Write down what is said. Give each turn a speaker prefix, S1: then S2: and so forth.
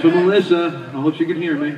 S1: For Melissa. I hope you can hear me.